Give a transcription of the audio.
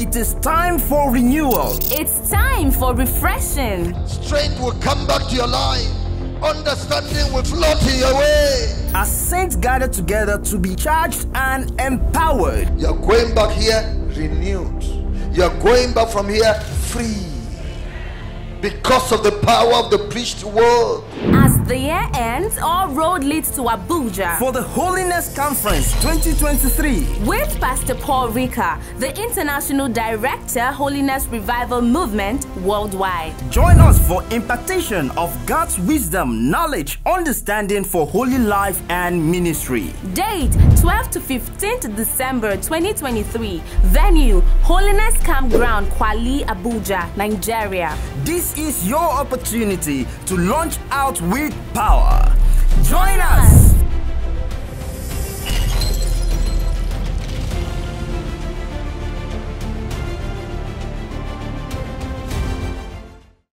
It is time for renewal. It's time for refreshing. Strength will come back to your life. Understanding will flow to your way. As saints gather together to be charged and empowered. You're going back here renewed. You're going back from here free because of the power of the preached word. The year ends, our road leads to Abuja. For the Holiness Conference 2023. With Pastor Paul Rika, the International Director, Holiness Revival Movement Worldwide. Join us for impartation of God's wisdom, knowledge, understanding for holy life and ministry. Date 12 to 15th December 2023. Venue Holiness Campground, Kwali, Abuja, Nigeria. This is your opportunity to launch out with power.